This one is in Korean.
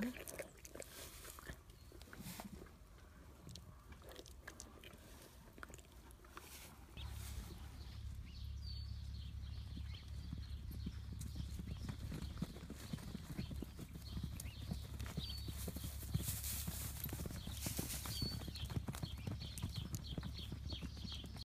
있어.